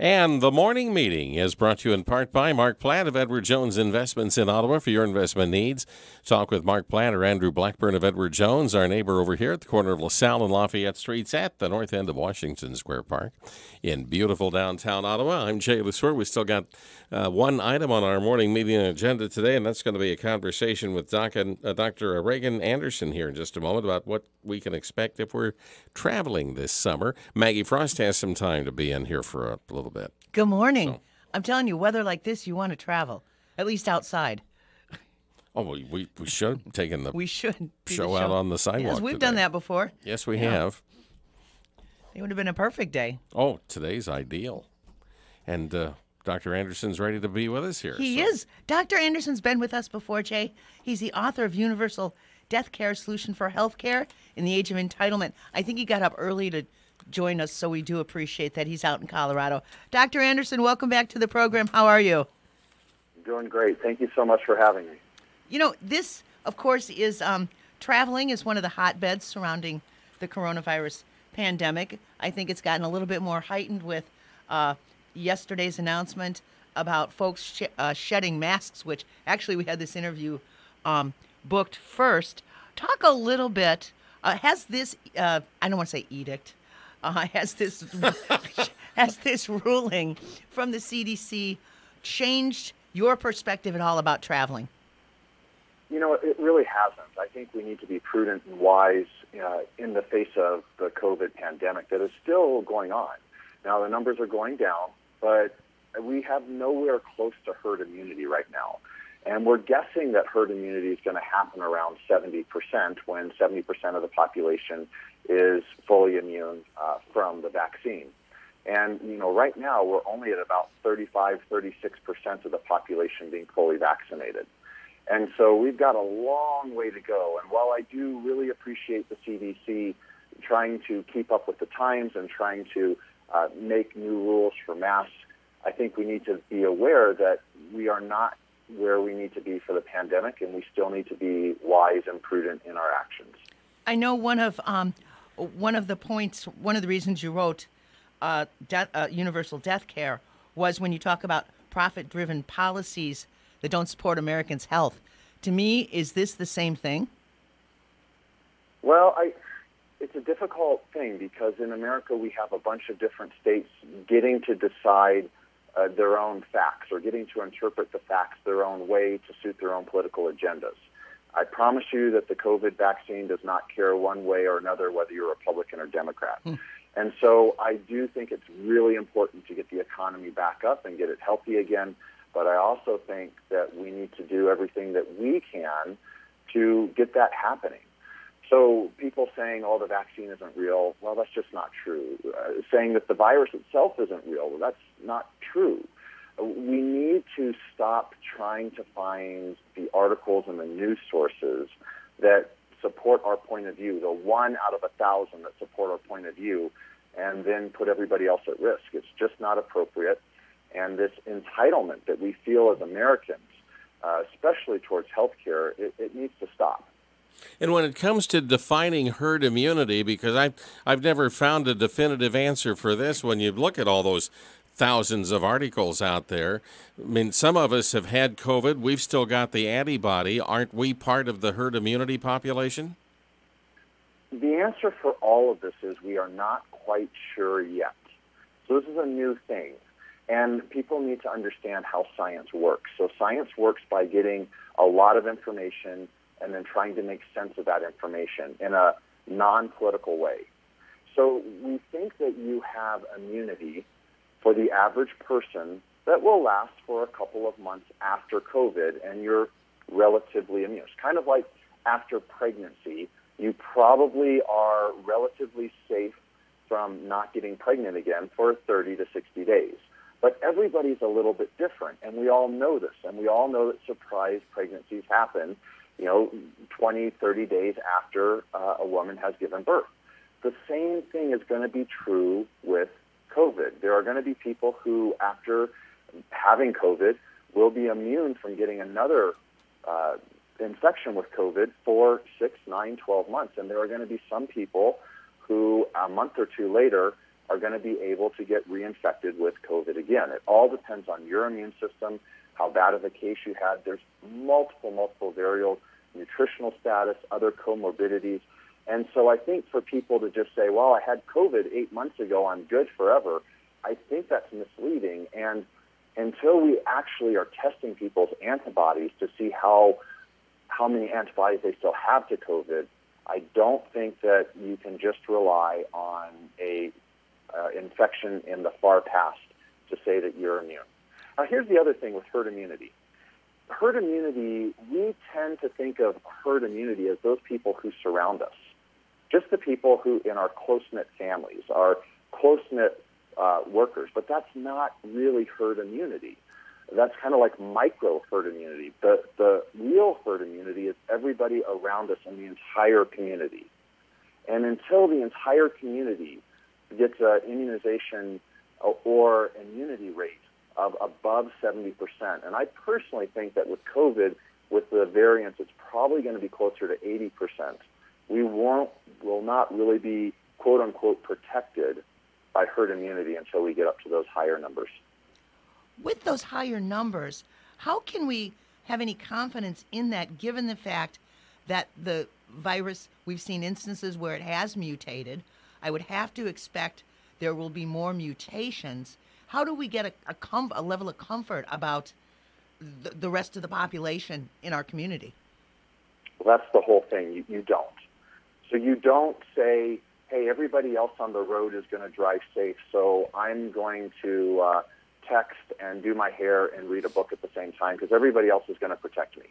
And the morning meeting is brought to you in part by Mark Platt of Edward Jones Investments in Ottawa for your investment needs. Talk with Mark Platt or Andrew Blackburn of Edward Jones, our neighbor over here at the corner of LaSalle and Lafayette Streets at the north end of Washington Square Park in beautiful downtown Ottawa. I'm Jay Lesueur. We still got uh, one item on our morning meeting agenda today, and that's going to be a conversation with Doc and, uh, Dr. Reagan Anderson here in just a moment about what we can expect if we're traveling this summer. Maggie Frost has some time to be in here for a little bit. Good morning. So. I'm telling you, weather like this, you want to travel, at least outside. Oh, we, we, we should have taken the we should show, show, out on the sidewalk. Yes, we've today. done that before. Yes, we yeah. have. It would have been a perfect day. Oh, today's ideal. And uh, Dr. Anderson's ready to be with us here. He so. is. Dr. Anderson's been with us before, Jay. He's the author of Universal Death Care Solution for Healthcare in the Age of Entitlement. I think he got up early to join us, so we do appreciate that he's out in Colorado. Dr. Anderson, welcome back to the program. How are you? Doing great. Thank you so much for having me. You know, this, of course, is um, traveling is one of the hotbeds surrounding the coronavirus pandemic. I think it's gotten a little bit more heightened with uh, yesterday's announcement about folks sh- uh, shedding masks, which actually we had this interview um, booked first. Talk a little bit. Uh, has this, uh, I don't want to say edict, uh, has this has this ruling from the CDC changed your perspective at all about traveling? You know, it really hasn't. I think we need to be prudent and wise uh, in the face of the COVID pandemic that is still going on. Now, the numbers are going down, but we have nowhere close to herd immunity right now. And we're guessing that herd immunity is going to happen around 70% when 70% of the population is fully immune uh, from the vaccine. And, you know, right now we're only at about 35, 36% of the population being fully vaccinated. And so we've got a long way to go. And while I do really appreciate the CDC trying to keep up with the times and trying to uh, make new rules for masks, I think we need to be aware that we are not where we need to be for the pandemic, and we still need to be wise and prudent in our actions. I know one of um, one of the points, one of the reasons you wrote uh, death, uh, universal death care was when you talk about profit-driven policies that don't support Americans' health. To me, is this the same thing? Well, I, it's a difficult thing because in America we have a bunch of different states getting to decide uh, their own facts or getting to interpret the facts their own way to suit their own political agendas. I promise you that the COVID vaccine does not care one way or another whether you're Republican or Democrat. Hmm. And so I do think it's really important to get the economy back up and get it healthy again. But I also think that we need to do everything that we can to get that happening. So people saying, "Oh, the vaccine isn't real," well, that's just not true. Uh, saying that the virus itself isn't real, well, that's not true we need to stop trying to find the articles and the news sources that support our point of view, the one out of a thousand that support our point of view, and then put everybody else at risk. It's just not appropriate. And this entitlement that we feel as Americans, uh, especially towards healthcare, it, it needs to stop. And when it comes to defining herd immunity, because I've, I've never found a definitive answer for this, when you look at all those thousands of articles out there. I mean, some of us have had COVID. We've still got the antibody. Aren't we part of the herd immunity population? The answer for all of this is we are not quite sure yet. So this is a new thing. And people need to understand how science works. So science works by getting a lot of information and then trying to make sense of that information in a non-political way. So we think that you have immunity for the average person that will last for a couple of months after COVID and you're relatively immune. It's kind of like after pregnancy, you probably are relatively safe from not getting pregnant again for 30 to 60 days. But everybody's a little bit different, and we all know this, and we all know that surprise pregnancies happen, you know, 20, 30 days after uh, a woman has given birth. The same thing is going to be true with COVID. There are going to be people who, after having COVID, will be immune from getting another uh, infection with COVID for six, nine, 12 months. And there are going to be some people who, a month or two later, are going to be able to get reinfected with COVID again. It all depends on your immune system, how bad of a case you had. There's multiple, multiple variables, nutritional status, other comorbidities. And so I think for people to just say, well, I had COVID eight months ago, I'm good forever, I think that's misleading. And until we actually are testing people's antibodies to see how how many antibodies they still have to COVID, I don't think that you can just rely on a uh, infection in the far past to say that you're immune. Now, here's the other thing with herd immunity. Herd immunity, we tend to think of herd immunity as those people who surround us, just the people who in our close knit families, our close knit uh, workers, but that's not really herd immunity. That's kind of like micro herd immunity. The, the real herd immunity is everybody around us in the entire community. And until the entire community gets an immunization or immunity rate of above 70%, and I personally think that with COVID, with the variants, it's probably going to be closer to 80%. We won't, will not really be quote unquote protected by herd immunity until we get up to those higher numbers. With those higher numbers, how can we have any confidence in that given the fact that the virus, we've seen instances where it has mutated? I would have to expect there will be more mutations. How do we get a, a, com- a level of comfort about the, the rest of the population in our community? Well, that's the whole thing. You, you don't. So you don't say, hey, everybody else on the road is going to drive safe, so I'm going to uh, text and do my hair and read a book at the same time because everybody else is going to protect me.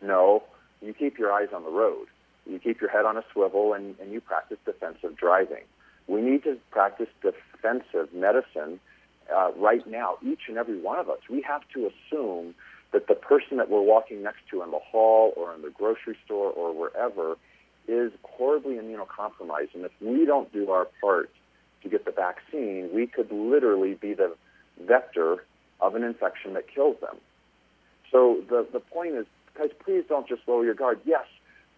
No, you keep your eyes on the road. You keep your head on a swivel and, and you practice defensive driving. We need to practice defensive medicine uh, right now, each and every one of us. We have to assume that the person that we're walking next to in the hall or in the grocery store or wherever is horribly immunocompromised. And if we don't do our part to get the vaccine, we could literally be the vector of an infection that kills them. So the, the point is, guys, please don't just lower your guard. Yes,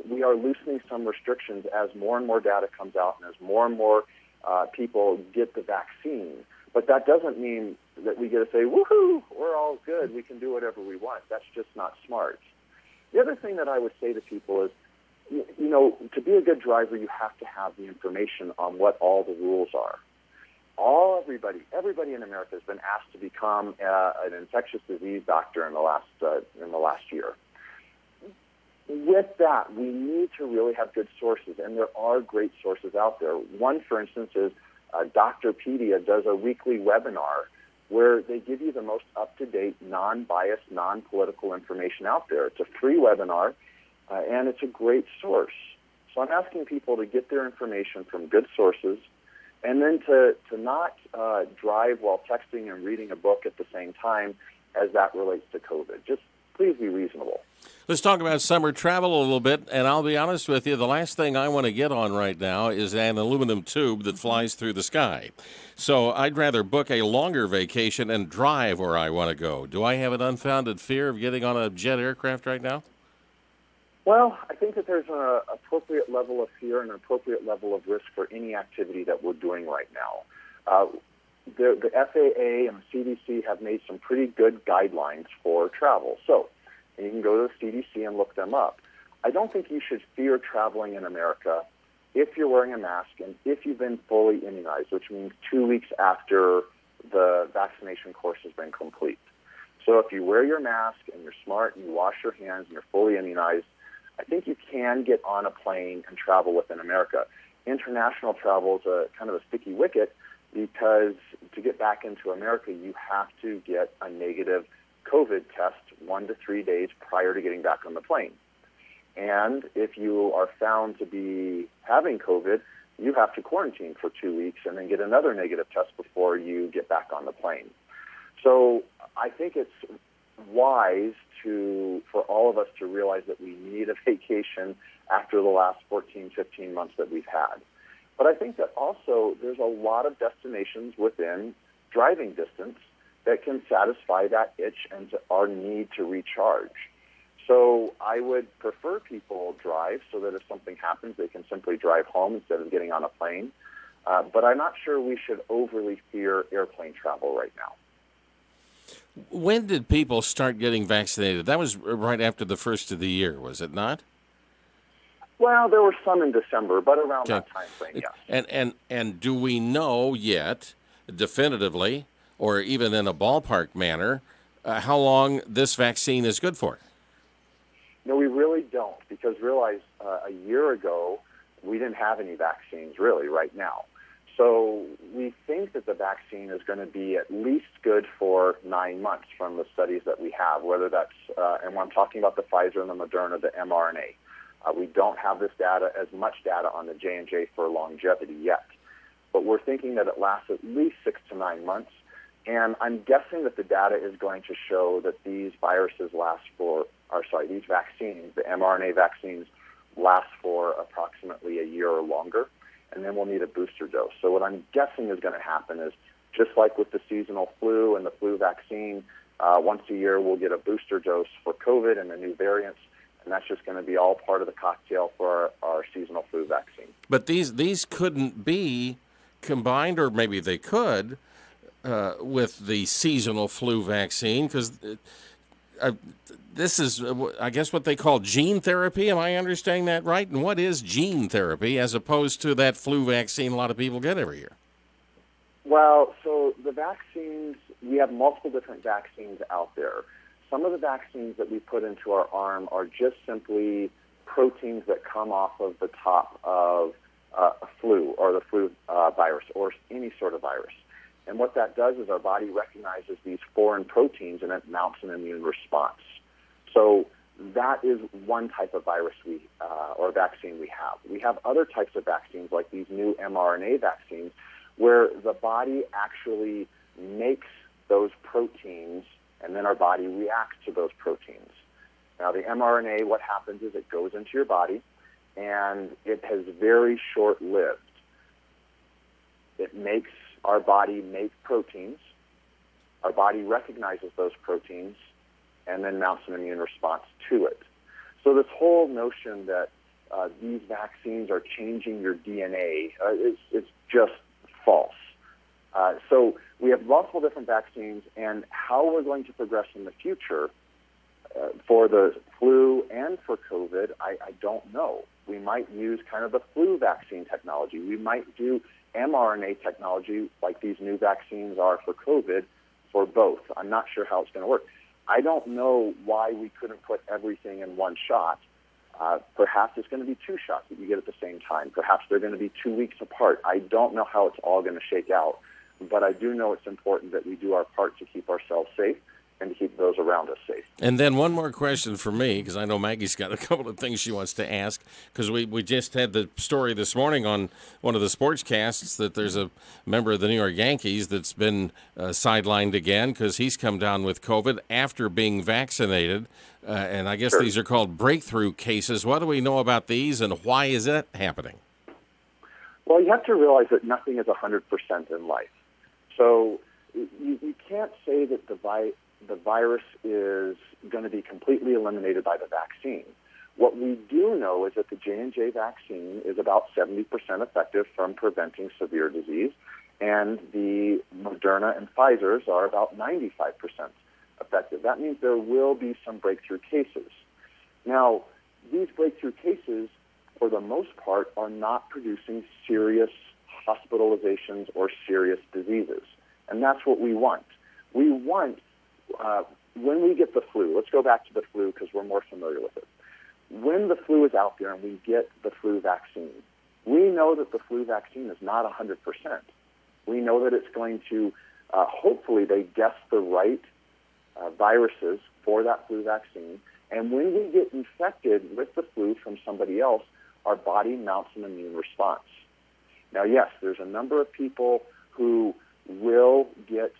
we are loosening some restrictions as more and more data comes out and as more and more uh, people get the vaccine. But that doesn't mean that we get to say, woohoo, we're all good, we can do whatever we want. That's just not smart. The other thing that I would say to people is, you know, to be a good driver, you have to have the information on what all the rules are. All everybody, everybody in America has been asked to become uh, an infectious disease doctor in the last uh, in the last year. With that, we need to really have good sources, and there are great sources out there. One, for instance, is uh, Doctorpedia does a weekly webinar where they give you the most up-to-date, non-biased, non-political information out there. It's a free webinar uh, and it's a great source. So I'm asking people to get their information from good sources and then to, to not uh, drive while texting and reading a book at the same time as that relates to COVID. Just please be reasonable. Let's talk about summer travel a little bit. And I'll be honest with you, the last thing I want to get on right now is an aluminum tube that flies through the sky. So I'd rather book a longer vacation and drive where I want to go. Do I have an unfounded fear of getting on a jet aircraft right now? Well, I think that there's an appropriate level of fear and an appropriate level of risk for any activity that we're doing right now. Uh, the, the FAA and the CDC have made some pretty good guidelines for travel. So you can go to the CDC and look them up. I don't think you should fear traveling in America if you're wearing a mask and if you've been fully immunized, which means two weeks after the vaccination course has been complete. So if you wear your mask and you're smart and you wash your hands and you're fully immunized, I think you can get on a plane and travel within America. International travel is a kind of a sticky wicket because to get back into America, you have to get a negative COVID test one to three days prior to getting back on the plane. And if you are found to be having COVID, you have to quarantine for two weeks and then get another negative test before you get back on the plane. So I think it's wise to for all of us to realize that we need a vacation after the last 14, 15 months that we've had. But I think that also there's a lot of destinations within driving distance that can satisfy that itch and our need to recharge. So I would prefer people drive so that if something happens, they can simply drive home instead of getting on a plane. Uh, but I'm not sure we should overly fear airplane travel right now. When did people start getting vaccinated? That was right after the first of the year, was it not? Well, there were some in December, but around okay. that time frame, yes. And and and do we know yet, definitively, or even in a ballpark manner, uh, how long this vaccine is good for? No, we really don't, because realize uh, a year ago we didn't have any vaccines really right now. So we think that the vaccine is going to be at least good for nine months from the studies that we have, whether that's, uh, and when I'm talking about the Pfizer and the Moderna, the mRNA. Uh, we don't have this data, as much data on the J&J for longevity yet. But we're thinking that it lasts at least six to nine months. And I'm guessing that the data is going to show that these viruses last for, or sorry, these vaccines, the mRNA vaccines, last for approximately a year or longer and then we'll need a booster dose. So what I'm guessing is going to happen is just like with the seasonal flu and the flu vaccine, uh, once a year we'll get a booster dose for COVID and the new variants, and that's just going to be all part of the cocktail for our, our seasonal flu vaccine. But these these couldn't be combined, or maybe they could, uh, with the seasonal flu vaccine because. Uh, this is, uh, I guess, what they call gene therapy. Am I understanding that right? And what is gene therapy as opposed to that flu vaccine a lot of people get every year? Well, so the vaccines, we have multiple different vaccines out there. Some of the vaccines that we put into our arm are just simply proteins that come off of the top of uh, a flu or the flu uh, virus or any sort of virus. And what that does is our body recognizes these foreign proteins and it mounts an immune response. So that is one type of virus we uh, or vaccine we have. We have other types of vaccines like these new mRNA vaccines where the body actually makes those proteins and then our body reacts to those proteins. Now the mRNA, what happens is it goes into your body and it has very short lived. It makes our body make proteins. Our body recognizes those proteins and then mounts an immune response to it. So this whole notion that uh, these vaccines are changing your DNA uh, is, just false. Uh, so we have multiple different vaccines, and how we're going to progress in the future uh, for the flu and for COVID, I, I don't know. We might use kind of the flu vaccine technology. We might do mRNA technology like these new vaccines are for COVID for both. I'm not sure how it's going to work. I don't know why we couldn't put everything in one shot. Uh, perhaps it's going to be two shots that you get at the same time. Perhaps they're going to be two weeks apart. I don't know how it's all going to shake out, but I do know it's important that we do our part to keep ourselves safe and to keep those around us safe. And then one more question for me, because I know Maggie's got a couple of things she wants to ask. Because we, we just had the story this morning on one of the sportscasts that there's a member of the New York Yankees that's been uh, sidelined again because he's come down with COVID after being vaccinated. Uh, and I guess sure. these are called breakthrough cases. What do we know about these, and why is that happening? Well, you have to realize that nothing is 100% in life. So you, you can't say that the, vi- the virus is going to be completely eliminated by the vaccine. What we do know is that the J&J vaccine is about 70% effective from preventing severe disease, and the Moderna and Pfizer's are about 95% effective. That means there will be some breakthrough cases. Now, these breakthrough cases, for the most part, are not producing serious hospitalizations or serious diseases. And that's what we want. We want uh, when we get the flu, let's go back to the flu because we're more familiar with it. When the flu is out there and we get the flu vaccine, we know that the flu vaccine is not 100%. We know that it's going to, uh, hopefully, they guess the right uh, viruses for that flu vaccine. And when we get infected with the flu from somebody else, our body mounts an immune response. Now, yes, there's a number of people who will get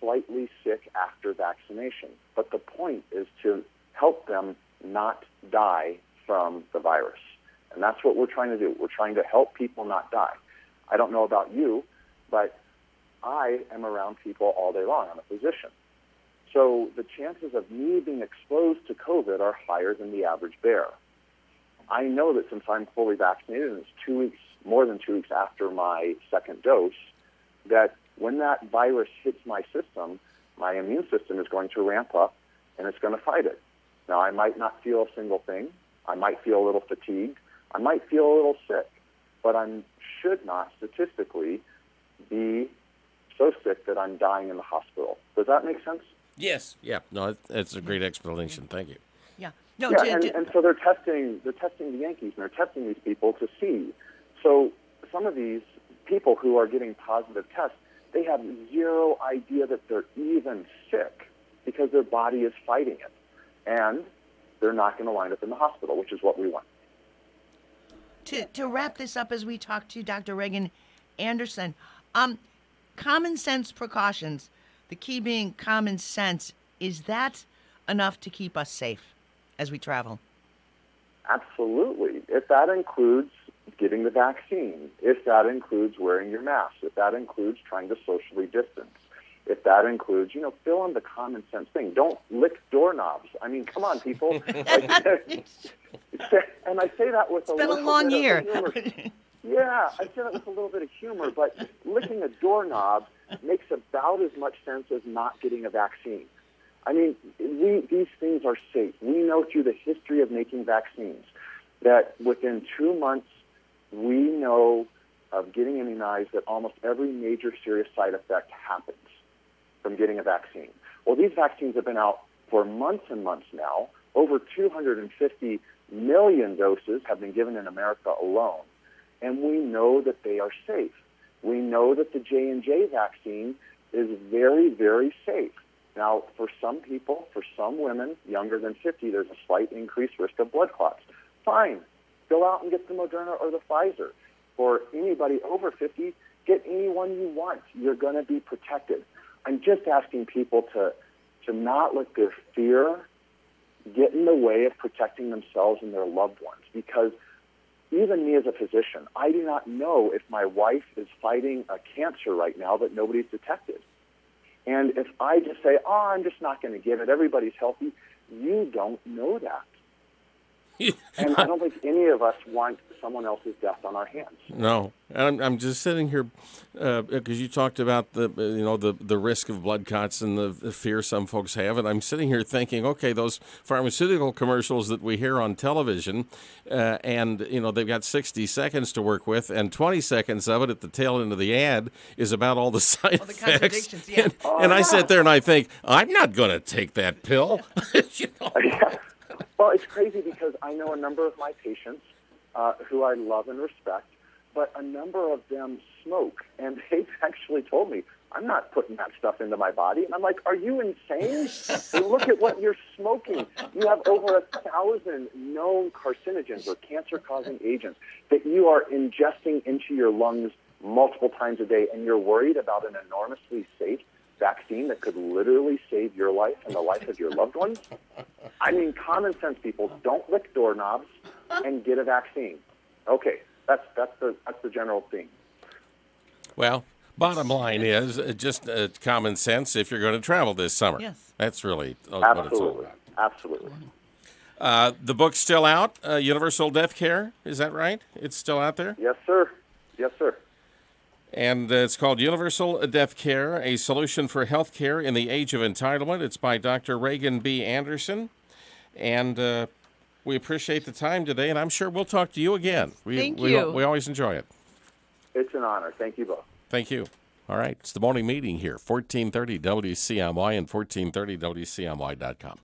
slightly sick after vaccination. But the point is to help them not die from the virus. And that's what we're trying to do. We're trying to help people not die. I don't know about you, but I am around people all day long. I'm a physician. So the chances of me being exposed to COVID are higher than the average bear. I know that since I'm fully vaccinated and it's two weeks, more than two weeks after my second dose, that when that virus hits my system, my immune system is going to ramp up and it's going to fight it. Now, I might not feel a single thing. I might feel a little fatigued. I might feel a little sick, but I should not statistically be so sick that I'm dying in the hospital. Does that make sense? Yes. Yeah. No, that's a great explanation. Thank you. No, yeah, and, and so they're testing they're testing the Yankees and they're testing these people to see. So some of these people who are getting positive tests, they have zero idea that they're even sick because their body is fighting it, and they're not going to wind up in the hospital, which is what we want. to, to wrap this up as we talk to Dr. Reagan Anderson, um, common sense precautions, the key being common sense, is that enough to keep us safe as we travel? Absolutely. If that includes getting the vaccine, if that includes wearing your mask, if that includes trying to socially distance, if that includes, you know, fill in the common sense thing. Don't lick doorknobs. I mean, come on, people. And I say that with a It's been a long year. Yeah, I say that with a little bit of humor, but licking a doorknob makes about as much sense as not getting a vaccine. I mean, we, these things are safe. We know through the history of making vaccines that within two months, we know of getting immunized that almost every major serious side effect happens from getting a vaccine. Well, these vaccines have been out for months and months now. Over 250 million doses have been given in America alone, and we know that they are safe. We know that the J&J vaccine is very, very safe. Now, for some people, for some women younger than 50, there's a slight increased risk of blood clots. Fine. Go out and get the Moderna or the Pfizer. For anybody over 50, get any one you want. You're going to be protected. I'm just asking people to, to not let their fear get in the way of protecting themselves and their loved ones because even me as a physician, I do not know if my wife is fighting a cancer right now that nobody's detected. And if I just say, oh, I'm just not going to give it, everybody's healthy, you don't know that. And I don't think any of us want someone else's death on our hands. No, I'm, I'm just sitting here because you talked about the uh, you know the the risk of blood clots and the, the fear some folks have, and I'm sitting here thinking, okay, those pharmaceutical commercials that we hear on television, uh, and you know they've got 60 seconds to work with, and 20 seconds of it at the tail end of the ad is about all the side All the effects. contradictions, yeah. And, and I sit there and I think, I'm not going to take that pill. you know? Well, it's crazy because I know a number of my patients uh, who I love and respect, but a number of them smoke, and they've actually told me, I'm not putting that stuff into my body. And I'm like, are you insane? Look at what you're smoking. You have over a thousand known carcinogens or cancer causing agents that you are ingesting into your lungs multiple times a day, and you're worried about an enormously safe vaccine that could literally save your life and the life of your loved ones? I mean, common sense, people. Don't lick doorknobs and get a vaccine. Okay, that's that's the that's the general theme. Well, bottom line is uh, just uh, common sense if you're going to travel this summer. Yes. That's really uh, what it's all Absolutely, about. absolutely. Uh, the book's still out, uh, Universal Death Care. Is that right? It's still out there? Yes, sir. Yes, sir. And uh, it's called Universal Death Care, a solution for health care in the age of entitlement. It's by Dr. Reagan B. Anderson. And uh, we appreciate the time today, and I'm sure we'll talk to you again. We, Thank we, you. We always enjoy it. It's an honor. Thank you both. Thank you. All right, it's the morning meeting here, 1430 WCMY and 1430WCMY.com.